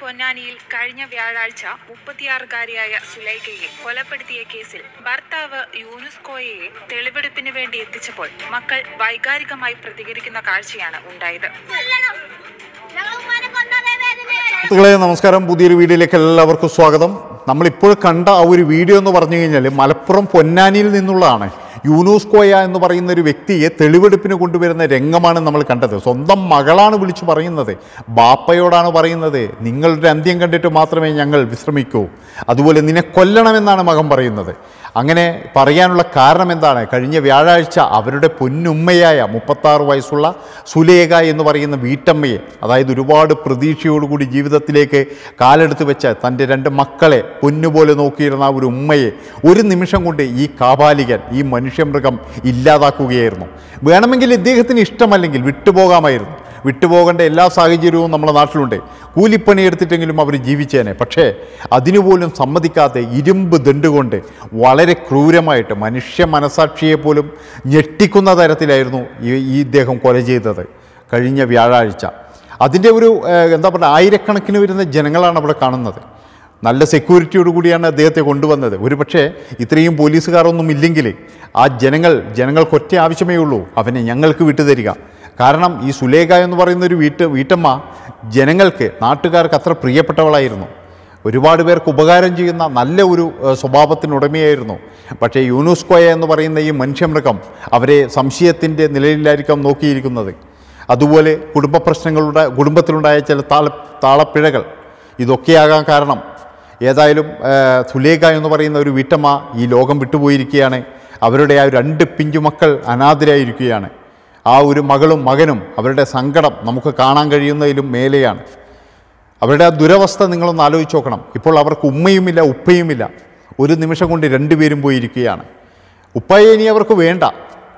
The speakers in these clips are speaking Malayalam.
പൊന്നാനിയിൽ കഴിഞ്ഞ വ്യാഴാഴ്ച മുപ്പത്തിയാറുകാരിയായ സുലൈഖയെ കൊലപ്പെടുത്തിയ കേസിൽ ഭർത്താവ് യൂനുസ്കോയെ തെളിവെടുപ്പിന് വേണ്ടി എത്തിച്ചപ്പോൾ മക്കൾ വൈകാരികമായി പ്രതികരിക്കുന്ന കാഴ്ചയാണ് ഉണ്ടായത്. സുഹൃത്തുക്കളെ നമസ്കാരം. പുതിയൊരു വീഡിയോയിലേക്ക് എല്ലാവർക്കും സ്വാഗതം. നമ്മളിപ്പോൾ കണ്ട ആ ഒരു വീഡിയോ എന്ന് പറഞ്ഞു കഴിഞ്ഞാൽ മലപ്പുറം പൊന്നാനിയിൽ നിന്നുള്ളതാണ്. യൂനൂസ് കോയ എന്ന് പറയുന്ന ഒരു വ്യക്തിയെ തെളിവെടുപ്പിന് കൊണ്ടുവരുന്ന രംഗമാണ് നമ്മൾ കണ്ടത്. സ്വന്തം മകളാണ് വിളിച്ചു പറയുന്നത്. ബാപ്പയോടാണ് പറയുന്നത്. നിങ്ങളുടെ അന്ത്യം കണ്ടിട്ട് മാത്രമേ ഞങ്ങൾ വിശ്രമിക്കൂ. അതുപോലെ നിന്നെ കൊല്ലണമെന്നാണ് മകൻ പറയുന്നത്. അങ്ങനെ പറയാനുള്ള കാരണം എന്താണ് കഴിഞ്ഞ വ്യാഴാഴ്ച അവരുടെ പൊന്നുമ്മയായ മുപ്പത്താറ് വയസ്സുള്ള സുലേഖ എന്ന് പറയുന്ന വീട്ടമ്മയെ അതായത് ഒരുപാട് പ്രതീക്ഷയോടുകൂടി ജീവിതത്തിലേക്ക് കാലെടുത്ത് വെച്ച തന്റെ രണ്ട് മക്കളെ പൊന്നുപോലെ നോക്കിയിരുന്ന ഒരു ഉമ്മയെ ഒരു നിമിഷം കൊണ്ട് ഈ കാപാലികൻ ഈ മനുഷ്യമൃഗം ഇല്ലാതാക്കുകയായിരുന്നു. വേണമെങ്കിൽ ഇദ്ദേഹത്തിന് ഇഷ്ടമല്ലെങ്കിൽ വിട്ടുപോകാമായിരുന്നു. വിട്ടുപോകേണ്ട എല്ലാ സാഹചര്യവും നമ്മുടെ നാട്ടിലുണ്ട്. കൂലിപ്പണി എടുത്തിട്ടെങ്കിലും അവർ ജീവിച്ചേനെ. പക്ഷേ അതിനുപോലും സമ്മതിക്കാതെ ഇരുമ്പ് ദണ്ടുകൊണ്ട് വളരെ ക്രൂരമായിട്ട് മനുഷ്യ മനസാക്ഷിയെ പോലും ഞെട്ടിക്കുന്ന തരത്തിലായിരുന്നു ഈ ഈ ഇദ്ദേഹം കൊല ചെയ്തത് കഴിഞ്ഞ വ്യാഴാഴ്ച. അതിന്റെ ഒരു എന്താ പറയുക ആയിരക്കണക്കിന് വരുന്ന ജനങ്ങളാണ് അവിടെ കാണുന്നത്. നല്ല സെക്യൂരിറ്റിയോട് കൂടിയാണ് അദ്ദേഹത്തെ കൊണ്ടുവന്നത്. ഒരു പക്ഷേ ഇത്രയും പോലീസുകാരൊന്നും ഇല്ലെങ്കിൽ ആ ജനങ്ങൾ ജനങ്ങൾക്കൊറ്റ ആവശ്യമേ ഉള്ളൂ. അവനെ ഞങ്ങൾക്ക് വിട്ടുതരിക. കാരണം ഈ സുലേഖ എന്ന് പറയുന്ന ഒരു വീട്ട് വീട്ടമ്മ ജനങ്ങൾക്ക് നാട്ടുകാർക്ക് അത്ര പ്രിയപ്പെട്ടവളായിരുന്നു. ഒരുപാട് പേർക്ക് ഉപകാരം ചെയ്യുന്ന നല്ല ഒരു സ്വഭാവത്തിനുടമയായിരുന്നു. പക്ഷേ യൂനുസ്കോയ എന്ന് പറയുന്ന ഈ മനുഷ്യമൃഗം അവരെ സംശയത്തിന്റെ നിലയിലായിരിക്കാം നോക്കിയിരിക്കുന്നത്. അതുപോലെ കുടുംബ പ്രശ്നങ്ങളുടെ കുടുംബത്തിലുണ്ടായ ചില താള താളപ്പിഴകൾ ഇതൊക്കെയാകാൻ കാരണം. ഏതായാലും സുലേഖ എന്ന് പറയുന്ന ഒരു വീട്ടമ്മ ഈ ലോകം വിട്ടുപോയിരിക്കുകയാണ്. അവരുടെ ആ രണ്ട് പിഞ്ചുമക്കൾ അനാഥരായിരിക്കുകയാണ്. ആ ഒരു മകളും മകനും അവരുടെ സങ്കടം നമുക്ക് കാണാൻ കഴിയുന്നതിലും മേലെയാണ്. അവരുടെ ആ ദുരവസ്ഥ നിങ്ങളൊന്ന് ആലോചിച്ച് നോക്കണം. ഇപ്പോൾ അവർക്ക് ഉമ്മയുമില്ല ഉപ്പയുമില്ല. ഒരു നിമിഷം കൊണ്ട് രണ്ടുപേരും പോയിരിക്കുകയാണ്. ഉപ്പായെ ഇനി അവർക്ക് വേണ്ട.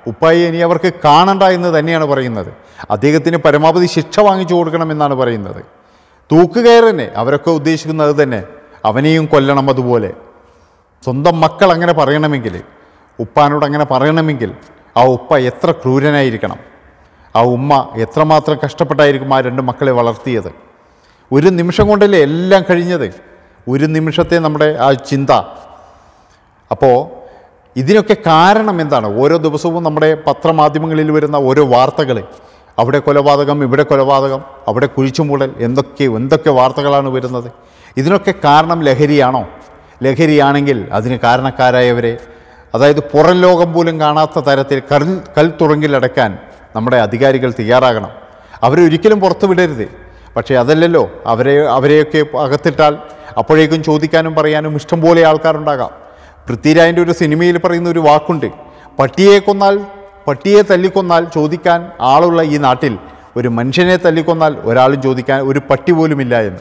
ഉപ്പായെ ഇനി അവർക്ക് കാണണ്ട എന്ന് തന്നെയാണ് പറയുന്നത്. അദ്ദേഹത്തിന് പരമാവധി ശിക്ഷ വാങ്ങിച്ചു കൊടുക്കണമെന്നാണ് പറയുന്നത്. തൂക്കുകയർ തന്നെ അവരൊക്കെ ഉദ്ദേശിക്കുന്നത് തന്നെ. അവനെയും കൊല്ലണം അതുപോലെ. സ്വന്തം മക്കൾ അങ്ങനെ പറയണമെങ്കിൽ ഉപ്പാനോട് അങ്ങനെ പറയണമെങ്കിൽ ആ ഉപ്പ എത്ര ക്രൂരനായിരിക്കണം? ആ ഉമ്മ എത്രമാത്രം കഷ്ടപ്പെട്ടായിരിക്കും ആ രണ്ട് മക്കളെ വളർത്തിയത്? ഒരു നിമിഷം കൊണ്ടല്ലേ എല്ലാം കഴിഞ്ഞത്? ഒരു നിമിഷത്തെ നമ്മുടെ ആ ചിന്ത. അപ്പോൾ ഇതിനൊക്കെ കാരണം എന്താണ്? ഓരോ ദിവസവും നമ്മുടെ പത്രമാധ്യമങ്ങളിൽ വരുന്ന ഓരോ വാർത്തകൾ അവിടെ കൊലപാതകം ഇവിടെ കൊലപാതകം അവിടെ കുഴിച്ചുമൂടൽ എന്തൊക്കെ എന്തൊക്കെ വാർത്തകളാണ് വരുന്നത്? ഇതിനൊക്കെ കാരണം ലഹരിയാണോ? ലഹരിയാണെങ്കിൽ അതിന് കാരണക്കാരായവരെ അതായത് പുറം ലോകം പോലും കാണാത്ത തരത്തിൽ കൽ കൽ തുറങ്കിലടക്കാൻ നമ്മുടെ അധികാരികൾ തയ്യാറാകണം. അവരെ ഒരിക്കലും പുറത്തു വിടരുത്. പക്ഷേ അതല്ലല്ലോ അവരെ അവരെയൊക്കെ അകത്തിട്ടാൽ അപ്പോഴേക്കും ചോദിക്കാനും പറയാനും ഇഷ്ടംപോലെ ആൾക്കാരുണ്ടാകാം. പൃഥ്വിരാജിന്റെ ഒരു സിനിമയിൽ പറയുന്ന ഒരു വാക്കുണ്ട് പട്ടിയെ കൊന്നാൽ പട്ടിയെ തല്ലിക്കൊന്നാൽ ചോദിക്കാൻ ആളുള്ള ഈ നാട്ടിൽ ഒരു മനുഷ്യനെ തല്ലിക്കൊന്നാൽ ഒരാളും ചോദിക്കാൻ ഒരു പട്ടി പോലുമില്ല എന്ന്.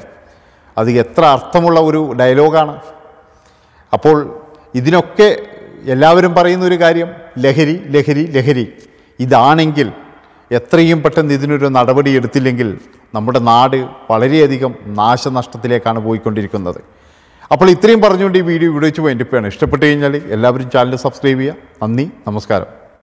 അത് എത്ര അർത്ഥമുള്ള ഒരു ഡയലോഗാണ്. അപ്പോൾ ഇതിനൊക്കെ എല്ലാവരും പറയുന്ന ഒരു കാര്യം ലഹരി ലഹരി ലഹരി. ഇതാണെങ്കിൽ എത്രയും പെട്ടെന്ന് ഇതിനൊരു നടപടി എടുത്തില്ലെങ്കിൽ നമ്മുടെ നാട് വളരെയധികം നാശനഷ്ടത്തിലേക്കാണ് പോയിക്കൊണ്ടിരിക്കുന്നത്. അപ്പോൾ ഇത്രയും പറഞ്ഞുകൊണ്ട് ഈ വീഡിയോ ഇവിടെ വെച്ച് വേണ്ടിപ്പോയാണ് ഇഷ്ടപ്പെട്ട് കഴിഞ്ഞാൽ എല്ലാവരും ചാനൽ സബ്സ്ക്രൈബ് ചെയ്യുക. നന്ദി നമസ്കാരം.